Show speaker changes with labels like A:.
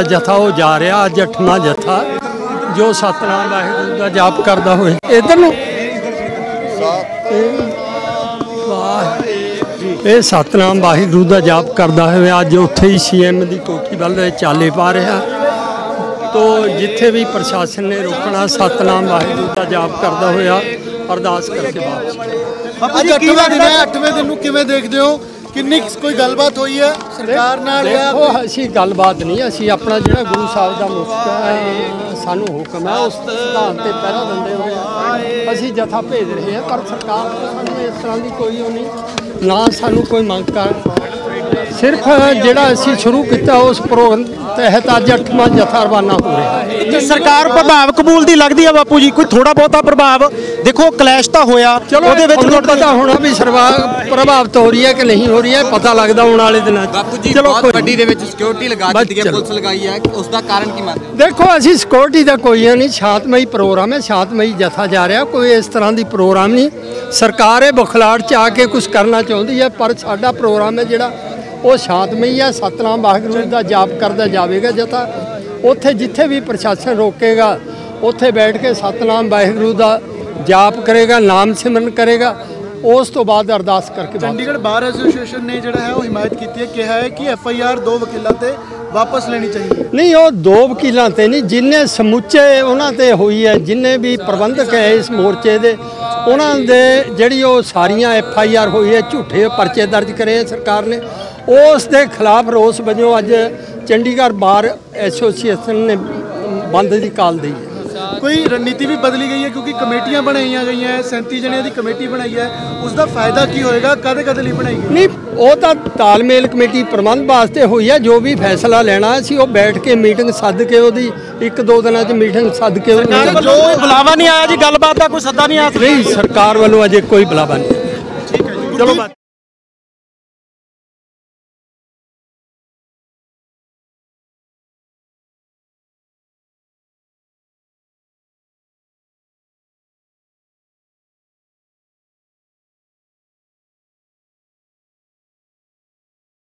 A: ਦਾ ਜਥਾ ਉਹ ਜਾ ਰਿਹਾ ਅੱਜ ਅੱਠਵਾਂ ਜਥਾ ਜੋ ਸਤਨਾਮ ਵਾਹਿਗੁਰੂ ਦਾ ਜਾਪ ਕਰਦਾ ਹੋਏ ਇਧਰ ਨੂੰ। ਇਹ ਸਤਨਾਮ ਵਾਹਿਗੁਰੂ ਦਾ ਜਾਪ ਕਰਦਾ ਹੋਇਆ ਅੱਜ ਉੱਥੇ ਹੀ ਸੀਐਮ ਦੀ ਕੋਠੀ ਵੱਲ ਚਾਲੇ ਪਾ ਰਿਹਾ। ਤੋ ਜਿੱਥੇ ਵੀ ਪ੍ਰਸ਼ਾਸਨ ਨੇ ਰੋਕਣਾ ਸਤਨਾਮ ਵਾਹਿਗੁਰੂ ਦਾ ਜਾਪ ਕਰਦਾ ਹੋਇਆ ਅਰਦਾਸ ਕਰਕੇ ਵਾਪਸ।
B: ਅੱਜ 8ਵੇਂ ਦਿਨ ਹੈ 8ਵੇਂ ਦਿਨ ਨੂੰ ਕਿਵੇਂ ਦੇਖਦੇ ਹੋ? ਕਿੰਨੀ ਕੋਈ ਗੱਲਬਾਤ ਹੋਈ ਹੈ ਸਰਕਾਰ ਨਾਲ ਜਾਂ
A: ਦੇਖੋ ਅਸੀਂ ਗੱਲਬਾਤ ਨਹੀਂ ਅਸੀਂ ਆਪਣਾ ਜਿਹੜਾ ਗੁਰੂ ਸਾਹਿਬ ਦਾ ਮੁਸਕਾ ਹੈ ਸਾਨੂੰ ਹੁਕਮ ਹੈ ਉਸ ਸਿਧਾਂਤ ਤੇ ਪਹਿਰਾ ਦਿੰਦੇ ਹੋਏ ਆ। ਅਸੀਂ ਜਥਾ ਭੇਜ ਰਹੇ ਹਾਂ ਪਰ ਸਰਕਾਰ ਤੋਂ ਸਾਨੂੰ ਇਸ ਤਰ੍ਹਾਂ ਦੀ ਕੋਈ ਉਹ ਨਹੀਂ ਨਾ ਸਾਨੂੰ ਕੋਈ ਮੰਗ ਕਰ ਸਿਰਫ ਜਿਹੜਾ ਅਸੀਂ ਸ਼ੁਰੂ ਕੀਤਾ ਉਸ ਪ੍ਰੋਗਰਾਮ ਤਹਿਤ ਅੱਜ ਅੱਠਵਾਂ ਜਥਾ ਰਵਾਨਾ ਹੋ ਰਿਹਾ ਹੈ
C: ਤੇ ਸਰਕਾਰ ਪ੍ਰਭਾਵ ਕਬੂਲ ਦੀ ਲੱਗਦੀ ਆ ਬਾਪੂ ਜੀ? ਕੋਈ ਥੋੜਾ ਬਹੁਤਾ ਪ੍ਰਭਾਵ? ਦੇਖੋ ਕਲੈਸ਼ ਤਾਂ ਹੋਇਆ। ਉਹਦੇ ਵਿੱਚ
A: ਤੁਹਾਨੂੰ ਪਤਾ ਹੋਣਾ ਵੀ ਸਰਵਾ ਪ੍ਰਭਾਵਿਤ ਹੋ ਰਹੀ ਹੈ ਕਿ ਨਹੀਂ ਹੋ ਰਹੀ ਹੈ। ਪਤਾ ਲੱਗਦਾ ਆਉਣ ਵਾਲੇ ਦਿਨਾਂ 'ਚ।
D: ਬਾਪੂ ਜੀ
A: ਚਲੋ
D: ਬਹੁਤ ਵੱਡੀ ਦੇ ਵਿੱਚ ਸਿਕਿਉਰਿਟੀ ਲਗਾ ਦਿੱਤੀ ਹੈ। ਪੁਲਿਸ ਲਗਾਈ ਹੈ। ਉਸ ਦਾ ਕਾਰਨ ਕੀ ਮੰਨਦੇ ਹੋ?
A: ਦੇਖੋ ਅਸੀਂ ਸਿਕਿਉਰਿਟੀ ਦਾ ਕੋਈ ਨਹੀਂ। ਸ਼ਾਂਤਮਈ ਪ੍ਰੋਗਰਾਮ ਹੈ ਸ਼ਾਂਤਮਈ ਜਥਾ ਜਾ ਰਿਹਾ। ਕੋਈ ਇਸ ਤਰ੍ਹਾਂ ਦੀ ਪ੍ਰੋਗਰਾਮ ਨਹੀਂ। ਸਰਕਾਰ ਇਹ ਬੁਖਲਾੜ ਚ ਆ ਕੇ ਕੁਝ ਕਰਨਾ ਚਾਹੁੰਦੀ ਹੈ ਪਰ ਸਾਡਾ ਪ੍ਰੋਗਰਾਮ ਹੈ ਜਿਹੜਾ ਉਹ ਸ਼ਾਂਤਮਈ ਹੈ ਸਤਨਾਮ ਵਾਹਿਗੁਰੂ ਦਾ ਜਾਪ ਕਰਦਾ ਜਾਵੇਗਾ ਜਥਾ। ਉੱਥੇ ਜਿੱਥੇ ਵੀ ਪ੍ਰਸ਼ਾਸਨ ਰੋਕੇਗਾ ਉੱਥੇ ਬੈਠ ਕੇ ਸਤਨਾਮ ਵਾਹਿਗੁਰੂ ਦਾ ਜਾਪ ਕਰੇਗਾ ਨਾਮ ਸਿਮਰਨ ਕਰੇਗਾ। ਉਸ ਤੋਂ ਬਾਅਦ ਅਰਦਾਸ ਕਰਕੇ
B: ਚੰਡੀਗੜ੍ਹ ਬਾਰ ਐਸੋਸੀਏਸ਼ਨ ਨੇ ਜਿਹੜਾ ਹੈ ਉਹ ਹਿਮਾਇਤ ਕੀਤੀ ਹੈ ਕਿਹਾ ਹੈ ਕਿ ਐਫ ਆਈ ਆਰ ਦੋ ਵਕੀਲਾਂ ਤੇ ਵਾਪਸ ਲੈਣੀ ਚਾਹੀਦੀ
A: ਨਹੀਂ ਉਹ ਦੋ ਵਕੀਲਾਂ ਤੇ ਨਹੀਂ ਜਿੰਨੇ ਸਮੁੱਚੇ ਉਹਨਾਂ ਤੇ ਹੋਈ ਹੈ ਜਿੰਨੇ ਵੀ ਪ੍ਰਬੰਧਕ ਹੈ ਇਸ ਮੋਰਚੇ ਦੇ ਉਹਨਾਂ ਦੇ ਜਿਹੜੀ ਉਹ ਸਾਰੀਆਂ ਐਫ ਆਈ ਆਰ ਹੋਈ ਹੈ, ਝੂਠੇ ਪਰਚੇ ਦਰਜ ਕਰੇ ਸਰਕਾਰ ਨੇ। ਉਸ ਦੇ ਖਿਲਾਫ ਰੋਸ ਵਜੋਂ ਅੱਜ ਚੰਡੀਗੜ੍ਹ ਬਾਰ ਐਸੋਸੀਏਸ਼ਨ ਨੇ ਬੰਦ ਦੀ ਕਾਲ ਦੇਈ ਹੈ।
B: ਕੋਈ ਰਣਨੀਤੀ ਵੀ ਬਦਲੀ ਗਈ ਹੈ ਕਿਉਂਕਿ ਕਮੇਟੀਆਂ ਬਣਾਈਆਂ ਗਈਆਂ ਹੈ 37 ਜਣਿਆਂ ਦੀ ਕਮੇਟੀ ਬਣਾਈ ਹੈ ਉਸ ਦਾ ਫਾਇਦਾ ਕੀ ਹੋਏਗਾ ਕਦੇ ਕਦੇ ਲਈ ਬਣਾਈ ਗਈ?
A: ਨਹੀਂ ਉਹ ਤਾਂ ਤਾਲਮੇਲ ਕਮੇਟੀ ਪ੍ਰਬੰਧ ਵਾਸਤੇ ਹੋਈ ਹੈ ਜੋ ਵੀ ਫੈਸਲਾ ਲੈਣਾ ਸੀ ਉਹ ਬੈਠ ਕੇ ਮੀਟਿੰਗ ਸੱਦ ਕੇ ਉਹਦੀ ਇੱਕ ਦੋ ਦਿਨਾਂ 'ਚ ਮੀਟਿੰਗ ਸੱਦ ਕੇ
C: ਵੱਲੋਂ ਕੋਈ ਬੁਲਾਵਾ ਨਹੀਂ ਆਇਆ ਜੀ ਗੱਲਬਾਤ ਦਾ ਕੋਈ ਸੱਦਾ ਨਹੀਂ ਆਇਆ।
A: ਨਹੀਂ ਸਰਕਾਰ ਵੱਲੋਂ ਅਜੇ ਕੋਈ ਬੁਲਾਵਾ ਨਹੀਂ
C: ਚਲੋ ਬਾਤ।